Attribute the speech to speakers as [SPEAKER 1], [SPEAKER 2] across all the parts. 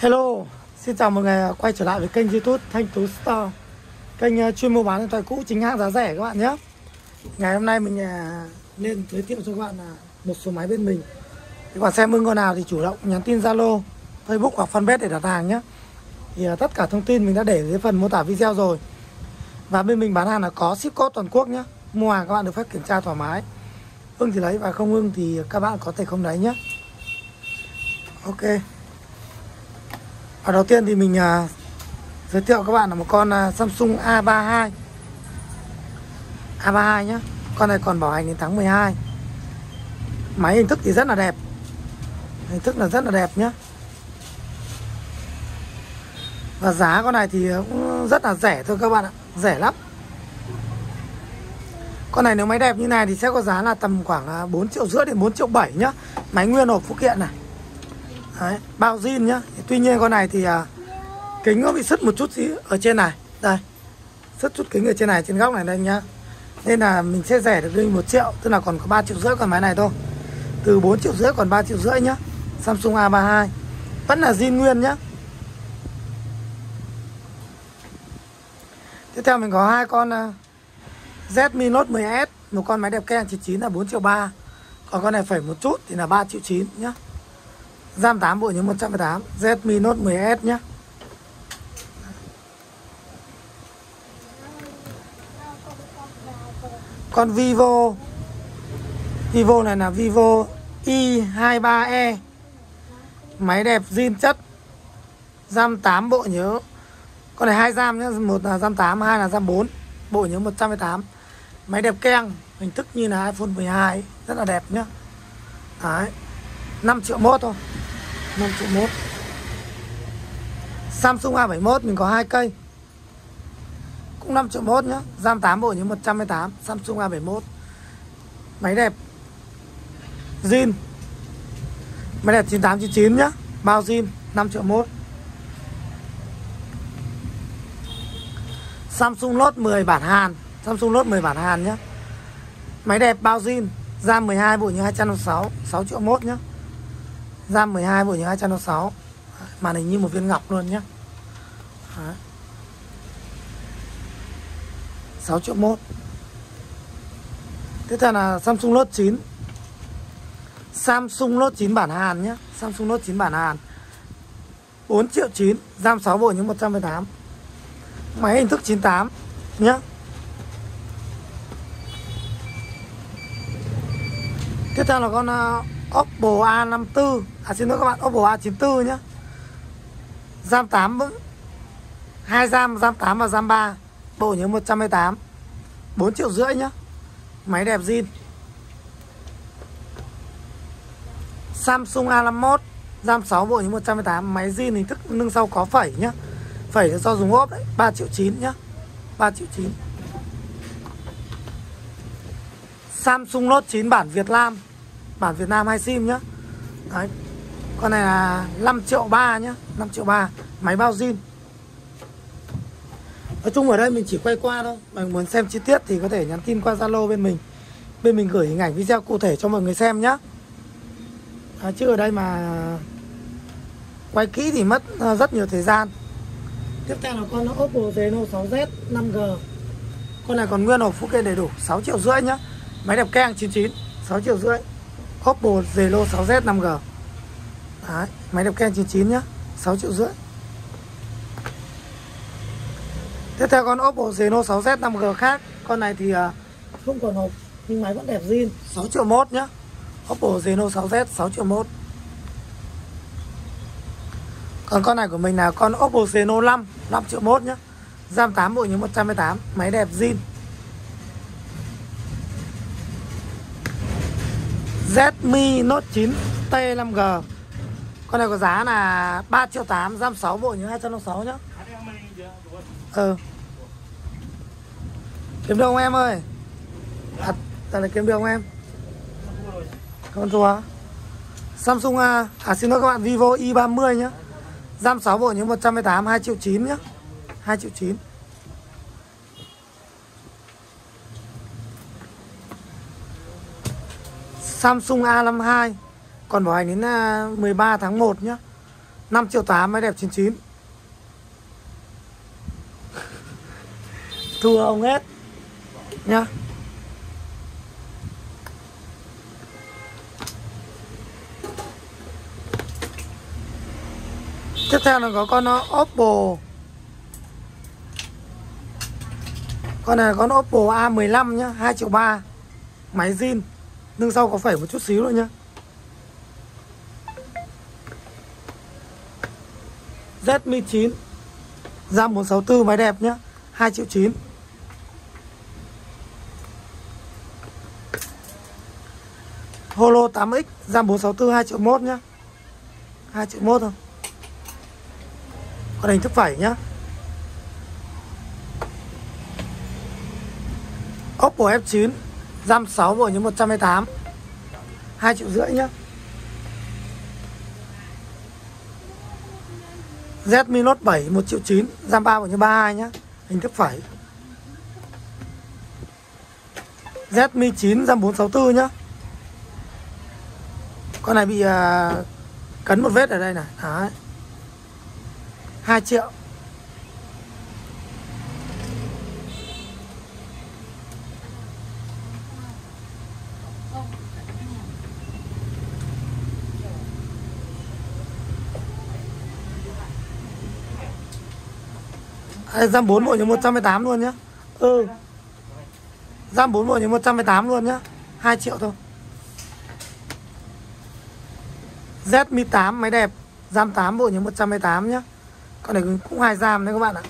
[SPEAKER 1] Hello, xin chào mọi người quay trở lại với kênh youtube Thanh Tú Store. Kênh uh, chuyên mua bán điện thoại cũ chính hãng giá rẻ các bạn nhé. Ngày hôm nay mình ờ, uh, lên giới thiệu cho các bạn ờ, một số máy bên mình. Các bạn xem ưng con nào thì chủ động nhắn tin Zalo, Facebook hoặc fanpage để đặt hàng nhé. Thì uh, tất cả thông tin mình đã để dưới phần mô tả video rồi. Và bên mình bán hàng là có ship code toàn quốc nhé. Mua hàng các bạn được phép kiểm tra thoải mái. Ưng thì lấy và không ưng thì các bạn có thể không lấy nhé. Ok ở đầu tiên thì mình uh, giới thiệu các bạn là một con uh, Samsung A32 A32 nhé Con này còn bảo hành đến tháng 12 Máy hình thức thì rất là đẹp. Hình thức là rất là đẹp nhé Và giá con này thì cũng rất là rẻ thôi các bạn ạ Rẻ lắm. Con này nếu máy đẹp như này thì sẽ có giá là tầm khoảng 4 triệu rưỡi đến 4 triệu 7 nhá. Máy nguyên hộp phụ kiện này. Đấy, bao zin nhá. Tuy nhiên con này thì à, kính nó bị sứt một chút xíu ở trên này. Đây Sứt chút kính ở trên này, trên góc này đây nhá. Nên là mình sẽ rẻ được đi 1 triệu Tức là còn có 3 triệu rưỡi con máy này thôi. Từ 4 triệu rưỡi còn 3 triệu rưỡi nhá. Samsung A32 Vẫn là zin nguyên nhá. Tiếp theo mình có hai con à, Zmi Note 10S Một con máy đẹp keng 99 là 4 triệu 3 Còn con này phải một chút thì là 3 triệu 9 nhá. RAM 8 bộ nhớ 108 Redmi Note 10S nhé Con Vivo. Vivo này là Vivo i23e Máy đẹp zin chất. RAM 8 bộ nhớ. Con này hai RAM nhé Một là RAM 8, hai là RAM 4 Bộ nhớ 118 Máy đẹp keng. Hình thức như là iPhone 12 Rất là đẹp nhé Đấy. 5 triệu mốt thôi. 5 triệu 1 Samsung A71 mình có hai cây Cũng 5 triệu 1 nhá, RAM 8 bộ như 128 Samsung A71 Máy đẹp. Zin. Máy đẹp 9899 nhá, Bao zin? 5 triệu 1 Samsung Note 10 bản Hàn, Samsung Note 10 bản Hàn nhá. Máy đẹp bao zin? RAM 12 bộ như 256 6 triệu 1 nhá. RAM 12 bộ nhớ 256 Màn hình như một viên ngọc luôn nhé Đấy. 6 triệu mốt. Tiếp theo là Samsung Note 9 Samsung Note 9 bản Hàn nhé Samsung Note 9 bản Hàn. 4 triệu 9 RAM 6 bộ nhớ 118 Máy hình thức 98 nhé Tiếp theo là con uh, Oppo A54 À xin lỗi các bạn, Oppo A94 nhá. RAM 8 hai RAM RAM 8 và RAM 3 Bộ nhớ 128 4 triệu rưỡi nhá. Máy đẹp zin. Samsung A51 RAM 6 bộ nhớ 118 Máy zin hình thức nâng sau có phẩy nhá. Phẩy do dùng ốp đấy 3 triệu 9 nhá. 3 triệu 9 Samsung Note 9 bản Việt Nam. Bản Việt Nam hai sim nhá. Đấy. Con này là 5 triệu 3 nhá 5 triệu 3 Máy bao zin. Nói chung ở đây mình chỉ quay qua thôi Bạn muốn xem chi tiết thì có thể nhắn tin qua Zalo bên mình. Bên mình gửi hình ảnh video cụ thể cho mọi người xem nhá. À, Chứ ở đây mà Quay kỹ thì mất à, rất nhiều thời gian. Tiếp theo là con Oppo Reno 6Z 5G Con này còn nguyên hộp phụ kiện đầy đủ 6 triệu rưỡi nhá. Máy đẹp keng 99 6 triệu rưỡi. Oppo Zelo 6Z 5G Đấy, máy đẹp ken 99 nhá 6 triệu rưỡi. Tiếp theo con Oppo Zeno 6Z 5G khác. Con này thì à, không còn hộp Nhưng máy vẫn đẹp zin 6 triệu 1 nhá. Oppo Zeno 6Z 6 triệu 1 Còn con này của mình là con Oppo Zeno 5 5 triệu 1 nhá. RAM 8 bộ nhớ 128 Máy đẹp zin. Zmi Note 9 T5G con này có giá là 3 triệu 8 giam 6 bộ nhớ 256 nhá Ừ. Kiếm được không em ơi? À, là kiếm được không em? Con rùa Samsung à, À xin lỗi các bạn Vivo i30 nhá Giam 6 bộ nhớ 118 2 triệu 9 nhá 2 triệu 9 Samsung A52 còn bảo hành đến à, 13 tháng 1 nhá. 5 triệu 8 máy đẹp 99 Thua ông hết. Nhá. Tiếp theo là có con à, Oppo. Con này là con Oppo A15 nhá 2 triệu 3 Máy zin. Lưng sau có phải một chút xíu nữa nhá. Redmi 9 RAM 464 máy đẹp nhá. 2 triệu 9 Holo 8X RAM 464 2 triệu 1 nhá. 2 triệu 1 thôi. Còn hình thức phẩy nhá. Oppo F9 RAM 6 bộ như 128 2 triệu rưỡi nhá. Redmi Note 7 1 triệu 9 RAM 3 bộ 32 nhá. Hình thức phải. Redmi 9 RAM 464 nhá. Con này bị uh, cấn một vết ở đây này. Đấy. 2 triệu. Giam 4 bộ nhớ 118 luôn nhá. Ừ. Giam 4 bộ nhớ 118 luôn nhá. 2 triệu thôi. Z 8 máy đẹp. Giam 8 bộ nhớ 118 nhá. Con này cũng hai giam đấy các bạn ạ.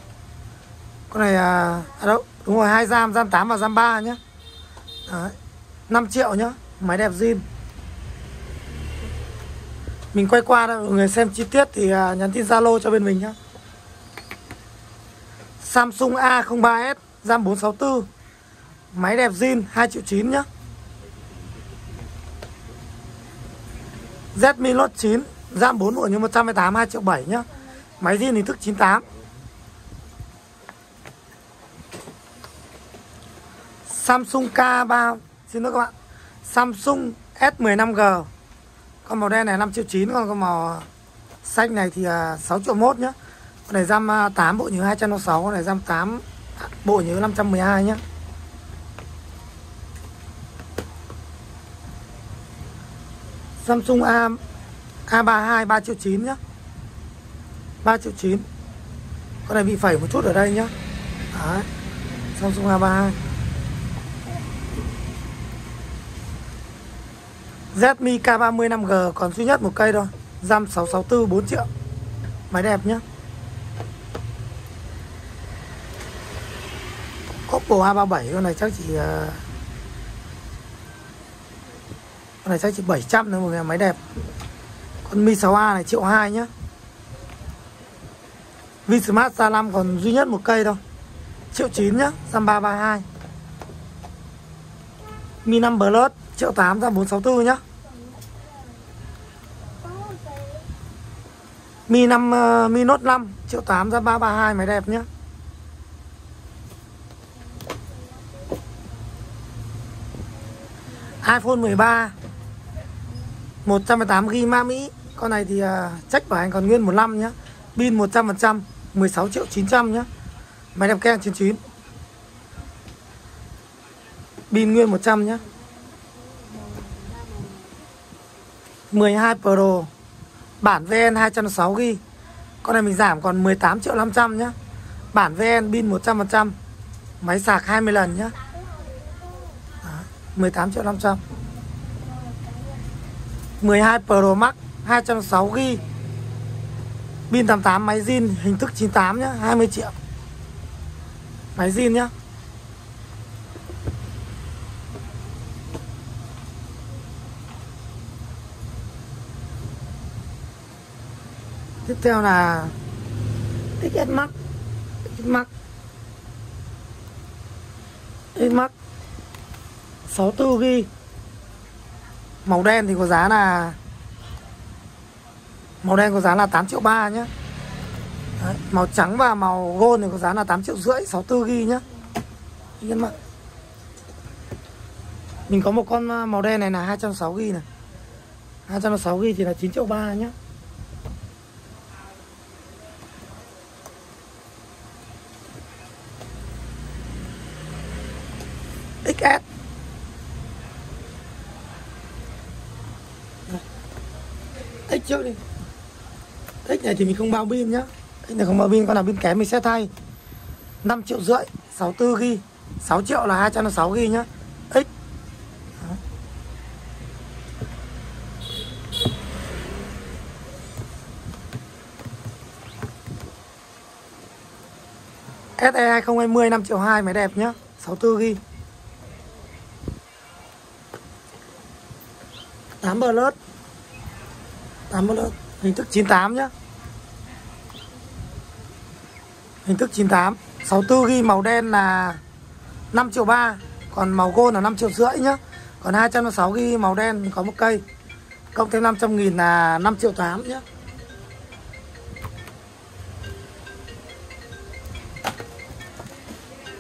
[SPEAKER 1] Con này à, à đâu? Đúng rồi hai giam, giam 8 và giam 3 nhá. Đấy. 5 triệu nhá. Máy đẹp zin Mình quay qua đó, Người xem chi tiết thì à, nhắn tin Zalo cho bên mình nhá. Samsung A03s, RAM 464 Máy đẹp zin 2 triệu 9 nhá. Redmi Note 9 RAM 4 bộ như 128 2 triệu 7 nhá. Máy zin hình thức 98 Samsung K3 Xin lỗi các bạn. Samsung S15G Con màu đen này 5 triệu 9 Còn con màu xanh này thì à, 6 triệu 1 nhá con này RAM 8 à, bộ nhớ 256 Con này RAM 8 bộ nhớ 512 nhé Samsung A A32 3 triệu 9 nhá. 3 triệu 9 Con này bị phẩy một chút ở đây nhá. Đấy, Samsung A32 Redmi K30 5G còn duy nhất một cây thôi. RAM 664 4 triệu. Máy đẹp nhá. Oppo A37 con này chắc chỉ ờ, con này chắc chỉ 700 thôi một cái máy đẹp. Con Mi 6A này triệu 2 nhá. Vsmart Sa 5 còn duy nhất một cây thôi. Triệu 9 nhá Sam 332 Mi 5 Plus triệu 8 ra 464 nhá. Mi 5 uh, ờ, Mi Note 5 triệu 8 ra 332 máy đẹp nhá. iPhone 13 118GB ma Mỹ. Con này thì uh, check của anh còn nguyên 1 năm nhá. Pin 100% 16 triệu 900 nhá. Máy đẹp keng 99 Pin nguyên 100 nhá. 12 Pro Bản VN 206GB Con này mình giảm còn 18 triệu 500 nhá. Bản VN pin 100% Máy sạc 20 lần nhá. 18 triệu 500 12 Pro Max 206GB Pin 88 máy zin, hình thức 98 nhá 20 triệu. Máy zin nhá. Tiếp theo là XS Max XS Max XS Max. 64GB Màu đen thì có giá là Màu đen có giá là 8 triệu 3 nhé Đấy, Màu trắng và màu gold thì có giá là 8 triệu rưỡi 64GB nhé Yên mà Mình có một con ờ, màu đen này là 206GB này. 206GB thì là 9 triệu 3 nhé XS X trước đi. X này thì mình không bao pin nhá. X này không bao pin, con nào pin kém mình sẽ thay. 5 triệu rưỡi 64 ghi. 6 triệu là 206 ghi nhá. X. Đó. SE 2020 5 triệu 2 máy đẹp nhá. 64 ghi. 8 Plus. 8 Plus hình thức 98 nhá. Hình thức 98 64 ghi màu đen là 5 triệu 3 còn màu gold là 5 triệu rưỡi nhá. Còn 206 ghi màu đen có một cây, cộng thêm 500 nghìn là 5 triệu 8 nhá.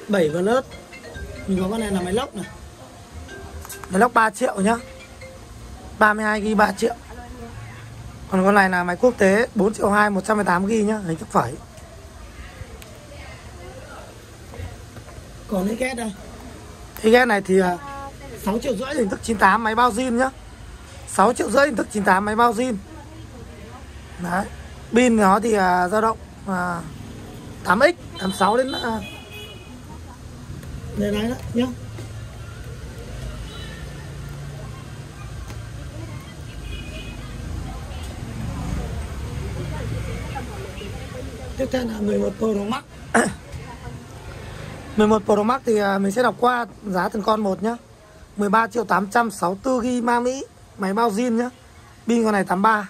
[SPEAKER 1] Bảy và lớp mình có con này là máy lốc này. Máy lốc 3 triệu nhá. 32 ghi 3 triệu còn con này là máy quốc tế 4 triệu 2 118 gb nhá hình thức phẩy còn cái ghét đây? Cái ghét này thì 6 triệu rưỡi. hình thức 98 máy bao zin nhá. 6 triệu rưỡi hình thức 98 máy bao zin. Đấy pin nó thì uh, dao động uh, 8x 86 đến uh, đây đấy đó nhá tiếp theo là 11 Pro Max 11 Pro Max thì à, mình sẽ đọc qua giá từng con một nhá. 13 triệu 864 GB ma Mỹ, Máy bao zin nhá. Pin con này 83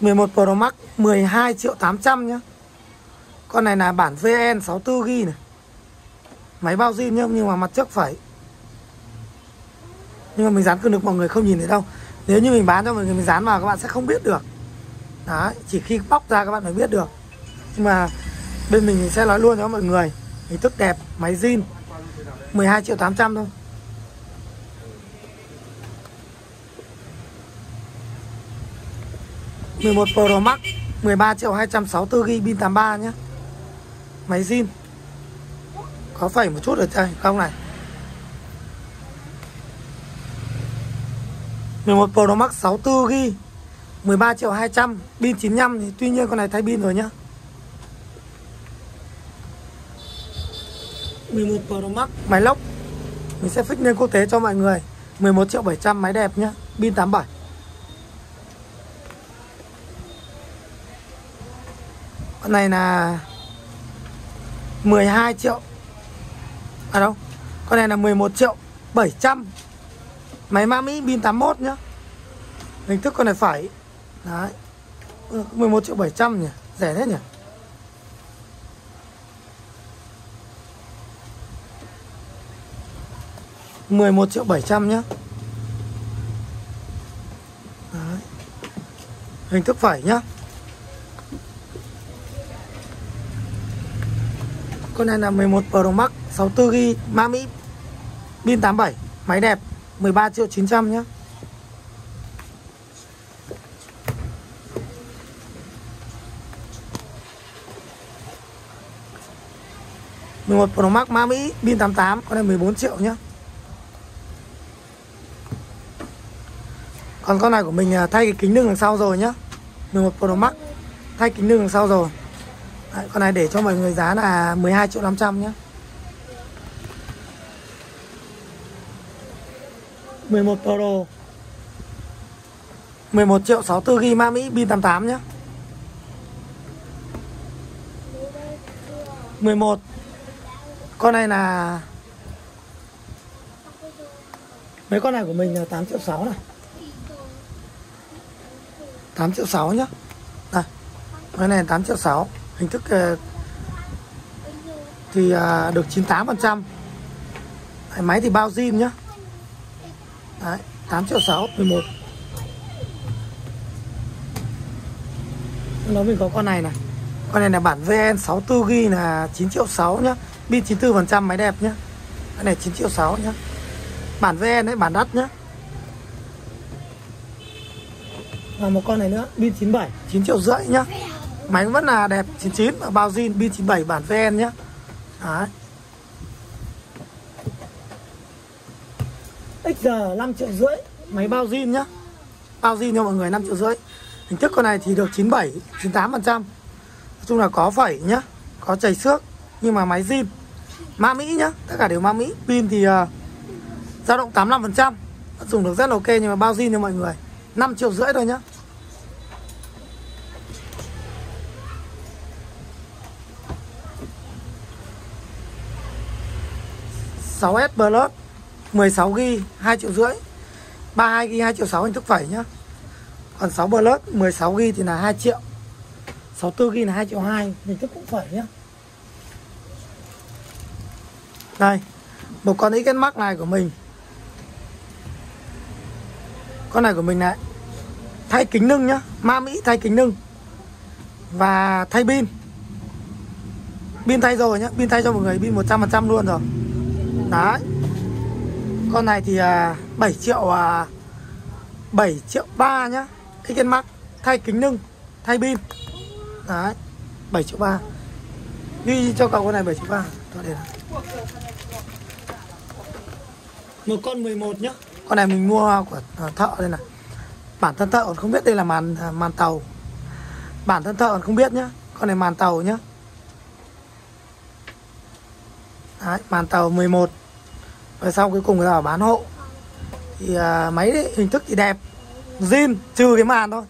[SPEAKER 1] 11 Pro Max 12 triệu 800 nhá. Con này là bản VN 64 GB này. Máy bao zin nhá, Nhưng mà mặt trước phải. Nhưng mà mình dán cân được, mọi người không nhìn thấy đâu. Nếu như mình bán cho mọi người mình dán vào các bạn sẽ không biết được. Đấy, chỉ khi bóc ra các bạn mới biết được. Nhưng mà bên mình sẽ nói luôn cho mọi người Hình thức đẹp, máy zin 12 triệu 800 thôi. mười một Pro Max 13 triệu 264 GB pin 83 nhé. Máy zin. Có phẩy một chút ở đây không này? 11 Pro Max 64 GB 13 triệu 200 Pin 95 thì tuy nhiên con này thay pin rồi nhá. 11 Pro Max, Máy lốc Mình sẽ fix lên quốc tế cho mọi người. 11 triệu 700 máy đẹp nhá, Pin 87 Con này là 12 triệu. À đâu, Con này là 11 triệu 700 Máy ma Mỹ pin 81 nhá. Hình thức con này phải. Đấy. 11 triệu 700 nhỉ. Rẻ thế nhỉ? mười một triệu bảy trăm nhá. Đấy. Hình thức phải nhá. Con này là 11 Pro Max 64GB Ma Mỹ Pin 87 Máy đẹp. 13 triệu 900 nhá. 11 Pro Max Ma Mỹ pin 88 con này 14 triệu nhé Còn con này của mình à, thay cái kính lưng đằng sau rồi nhá. 11 Pro Max thay kính lưng đằng sau rồi. Đấy, con này để cho mọi người giá là 12 triệu 500 nhé 11 Pro 11 triệu 64 GB Ma Mỹ pin 88 nhé 11 con này là mấy con này của mình là 8 triệu 6 này. 8 triệu 6 nhá. Đây Cái này 8 triệu 6 Hình thức ờ, Thì à, được 98% Máy thì bao zin nhá. Đấy 8 triệu 6 11 Nó mình có con này này. Con này là bản VN 64GB là 9 triệu 6 nhá. Pin 94% máy đẹp nhá. Cái này 9 triệu 6 nhá. Bản VN đấy, bản đắt nhá. Và một con này nữa, pin 97 9 triệu rưỡi nhá. Máy vẫn là đẹp 99 bao zin pin 97 bản VN nhá. Đấy. XR 5 triệu rưỡi. Máy bao zin nhá. Bao zin cho mọi người 5 triệu rưỡi. Hình thức con này thì được 97, 98% Nói chung là có phẩy nhá Có chảy xước Nhưng mà máy zin. Ma Mỹ nhá Tất cả đều ma Mỹ. Pin thì uh, dao động 85% Dùng được rất là ok nhưng mà bao zin cho mọi người 5 triệu rưỡi thôi nhá. sáu s Plus. 16GB 2 triệu rưỡi. 32GB 2 triệu 6 hình thức phẩy nhá. Còn 6 Plus 16GB thì là 2 triệu. 64GB là 2 triệu 2 Hình thức cũng phẩy nhá. Đây, Một con XS mắc này của mình. Con này của mình này, Thay kính nâng nhá, Ma Mỹ thay kính nâng. Và thay pin. Pin thay rồi nhá, Pin thay cho mọi người, Pin 100% luôn rồi. Đấy. Con này thì à, 7 triệu à, 7 triệu 3 nhá. XS Max Thay kính nâng Thay pin. Đấy 7 triệu 3 Ghi cho cậu con này 7 triệu 3 Thôi đây này Một con 11 nhá. Con này mình mua của à, thợ đây này. Bản thân thợ còn không biết đây là màn à, màn tàu. Bản thân thợ còn không biết nhá. Con này màn tàu nhá. Đấy, màn tàu 11 và sau cuối cùng người ta bán hộ. Thì à, máy đấy, hình thức thì đẹp. Zin trừ cái màn thôi.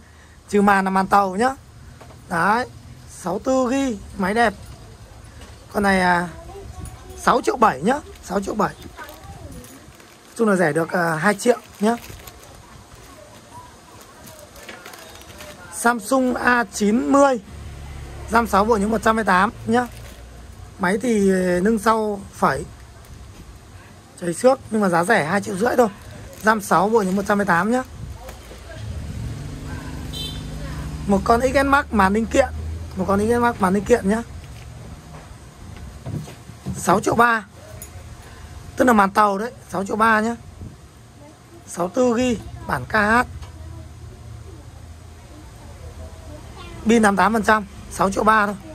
[SPEAKER 1] Trừ màn là màn tàu nhá. Đấy 64 g Máy đẹp. Con này à, 6 triệu 7 nhá 6 triệu 7 chung là rẻ được à, 2 triệu nhá. Samsung A90 RAM 6 bộ những 128 nhá. Máy thì à, nâng sau phải Chảy xước, nhưng mà giá rẻ 2 triệu rưỡi thôi. RAM 6 bộ những 128 nhá. Một con XS Max màn linh kiện. Một con XS Max màn linh kiện nhá. 6 triệu 3 Tức là màn tàu đấy 6 triệu 3 nhá. 64 ghi, bản KH Pin 88% 6 triệu 3 thôi.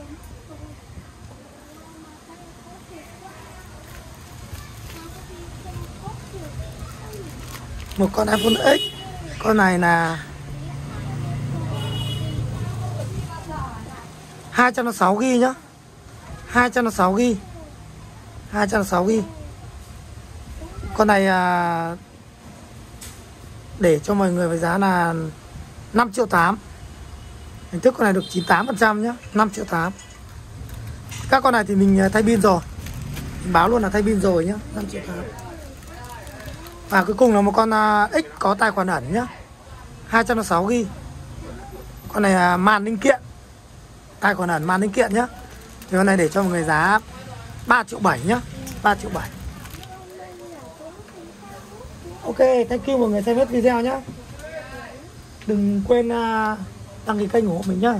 [SPEAKER 1] Một con iPhone X. Con này là 206GB nhá. 206GB 206GB Con này à, Để cho mọi người với giá là 5 triệu 8 Hình thức con này được 98% nhá 5 triệu 8 Các con này thì mình à, thay pin rồi. Mình Báo luôn là thay pin rồi nhá 5 triệu 8 và cuối cùng là một con uh, X có tài khoản ẩn nhá. 206GB Con này là màn linh kiện. Tài khoản ẩn màn linh kiện nhá. Thì con này để cho một người giá 3 triệu 7 nhá. 3 triệu 7 Ok, thank you mọi người xem hết video nhá. Đừng quên uh, đăng ký kênh của mình nhá.